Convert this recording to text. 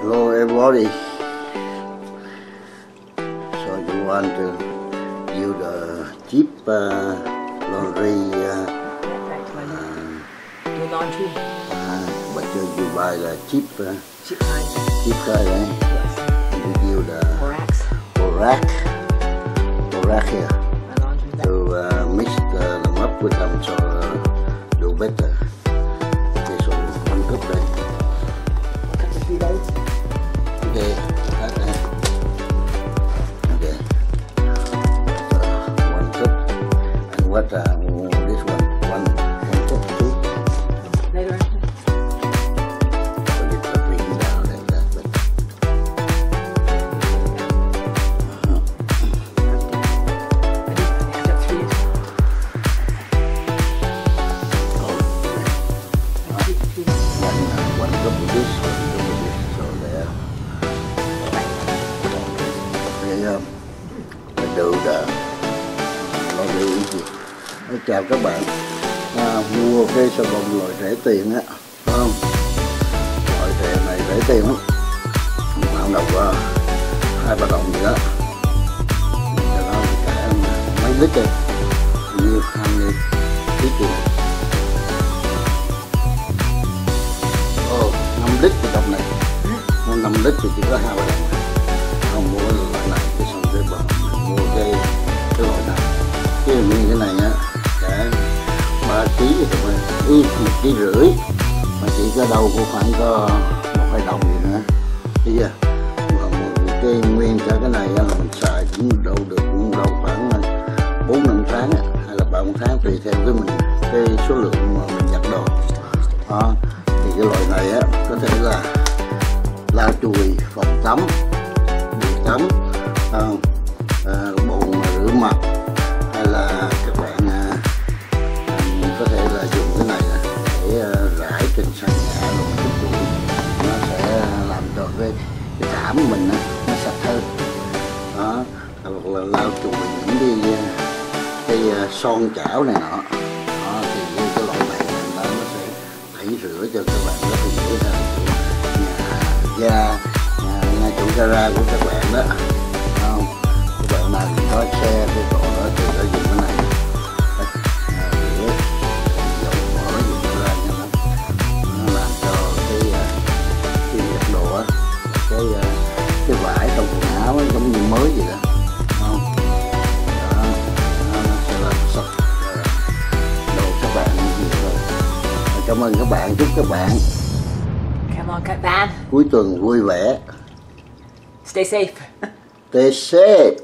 Hello everybody. So you want to use the cheap uh, laundry uh, Do laundry. uh, but you, you buy the cheap uh, Cheap kind. cheap kind, eh? Yes. You use the Borax. borax, borax here My laundry. That. to uh, mix the, them up with them so uh, do better. what uh, this one, one, one cup soup. Yeah, Ờ, chào các bạn. À, mua cái xà bông loại rẻ tiền á, phải không? Loại rẻ này rẻ tiền lắm. bạn đầu uh, hai ba đồng gì đó. Cho nó cả mấy lít đi Như hai mươi lít tiền. Ồ, năm lít cái đồng này. năm lít thì chỉ có hai ba đồng. Ký thì thôi, một ký rưỡi mà chỉ có đầu cũng khoảng có một hai đồng gì nữa. bây giờ Mà một cái nguyên cả cái này là mình xài cũng đâu được cũng đâu khoảng à, bốn năm tháng hay là ba tháng tùy theo cái mình cái số lượng mà mình nhập đồ đó. thì cái loại này á có thể là lau chùi phòng tắm cảm của mình á, nó sạch hơn. Đó hoặc là lau chùi những cái cái son chảo này nọ. Đó, thì cái, cái loại này nó, nó sẽ tẩy rửa cho các bạn nó là dễ hơn nhà ga nhà, nhà chủ gara của các bạn đó. Không các bạn nào thì có xe cái cổ đó thì nó dùng vậy đó Thấy không đó nó nó sẽ làm sạch à, đồ các bạn cảm ơn các bạn chúc các bạn Come on, cut van. cuối tuần vui vẻ Stay safe. stay safe